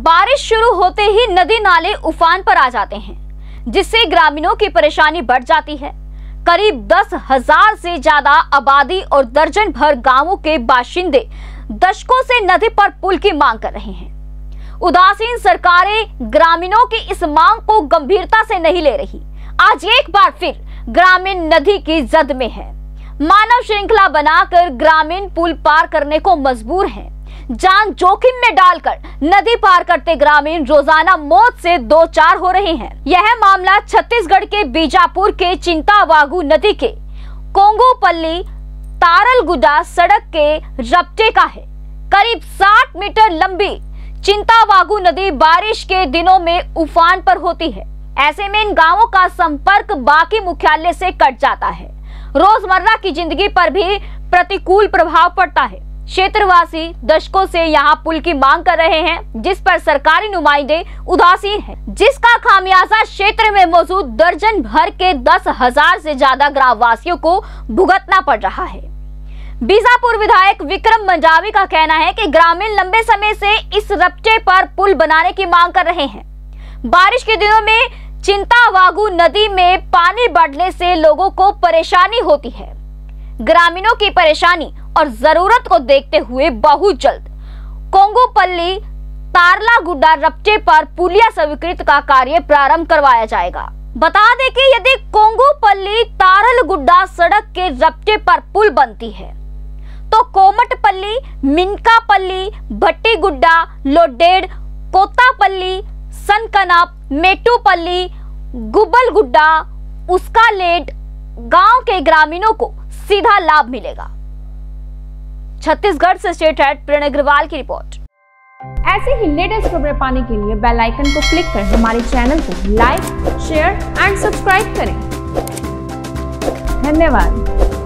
बारिश शुरू होते ही नदी नाले उफान पर आ जाते हैं, जिससे ग्रामीणों की परेशानी बढ़ जाती है। करीब दस हज़ार से ज़्यादा आबादी और दर्जन भर गाँवों के बाशिंदे दशकों से नदी पर पुल की मांग कर रहे हैं। उदासीन सरकारें ग्रामीणों की इस मांग को गंभीरता से नहीं ले रही। आज एक बार फिर ग्रामीण नदी की जद में है। मानव श्रृंखला बनाकर ग्रामीण पुल पार करने को मजबूर हैं। जान जोखिम में डालकर नदी पार करते ग्रामीण रोज़ाना मौत से दो चार हो रहे हैं। यह मामला छत्तीसगढ़ के बीजापुर के चिंतावागु नदी के कोंगोपल्ली तारलगुडा सड़क के रपटे का है। करीब 60 मीटर लंबी चिंतावागु नदी बारिश के दिनों में उफान पर होती है। ऐसे में इन गाँवों का संपर्क बाकी मुख्यालय से कट जाता है। रोज़मर्रा की ज़िंदगी पर भी प्रतिकूल प्रभाव पड़ता है। क्षेत्रवासी दशकों से यहाँ पुल की मांग कर रहे हैं जिस पर सरकारी नुमाइंदे उदासीन हैं, जिसका खामियाजा क्षेत्र में मौजूद दर्जन भर के दस हज़ार से ज़्यादा ग्राम वासियों को भुगतना पड़ रहा है। बीजापुर विधायक विक्रम मंडावी का कहना है कि ग्रामीण लंबे समय से इस रपटे पर पुल बनाने की मांग कर रहे हैं। बारिश के दिनों में चिंतावागु नदी में पानी बढ़ने से लोगों को परेशानी होती है। ग्रामीणों की परेशानी और ज़रूरत को देखते हुए बहुत जल्द कोंगोपल्ली तारलागुड्डा रपटे पर पुलिया स्वीकृत का कार्य प्रारंभ करवाया जाएगा। बता दें कि यदि कोंगोपल्ली तारलगुड्डा सड़क के रपटे पर पुल बनती है तो कोमटपल्ली, मिनकापल्ली भट्टीगुड्डा लोडेड, कोतापल्ली सनकना मेटूपल्ली गुबलगुड्डा उसका लेट गाँव के ग्रामीणों को सीधा लाभ मिलेगा। छत्तीसगढ़ से स्टेट हेड प्रण अग्रवाल की रिपोर्ट। ऐसे ही लेटेस्ट खबरें पाने के लिए बेल आइकन को क्लिक कर हमारे चैनल को लाइक, शेयर एंड सब्सक्राइब करें। धन्यवाद।